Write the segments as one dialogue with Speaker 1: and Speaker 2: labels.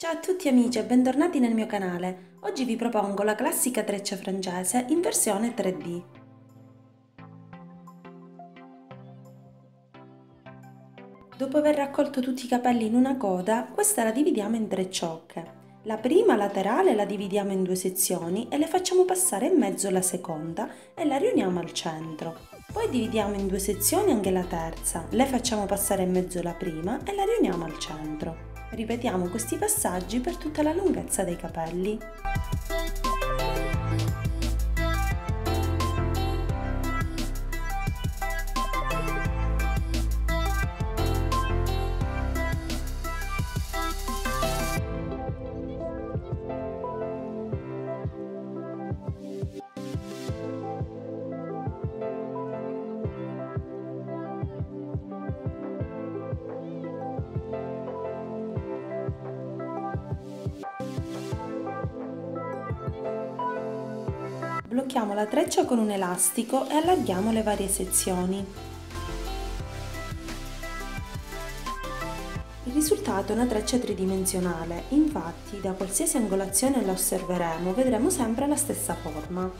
Speaker 1: Ciao a tutti amici e bentornati nel mio canale. Oggi vi propongo la classica treccia francese in versione 3D. Dopo aver raccolto tutti i capelli in una coda, questa la dividiamo in tre ciocche. La prima laterale la dividiamo in due sezioni e le facciamo passare in mezzo la seconda e la riuniamo al centro. Poi dividiamo in due sezioni anche la terza, le facciamo passare in mezzo la prima e la riuniamo al centro. Ripetiamo questi passaggi per tutta la lunghezza dei capelli. Blocchiamo la treccia con un elastico e allarghiamo le varie sezioni. Il risultato è una treccia tridimensionale, infatti da qualsiasi angolazione la osserveremo vedremo sempre la stessa forma.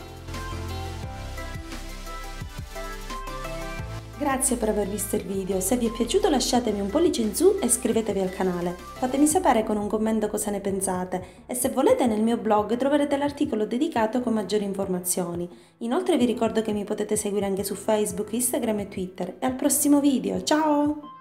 Speaker 1: Grazie per aver visto il video, se vi è piaciuto lasciatemi un pollice in su e iscrivetevi al canale. Fatemi sapere con un commento cosa ne pensate e se volete nel mio blog troverete l'articolo dedicato con maggiori informazioni. Inoltre vi ricordo che mi potete seguire anche su Facebook, Instagram e Twitter. E al prossimo video, ciao!